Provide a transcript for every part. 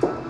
There you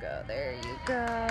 go. There you go.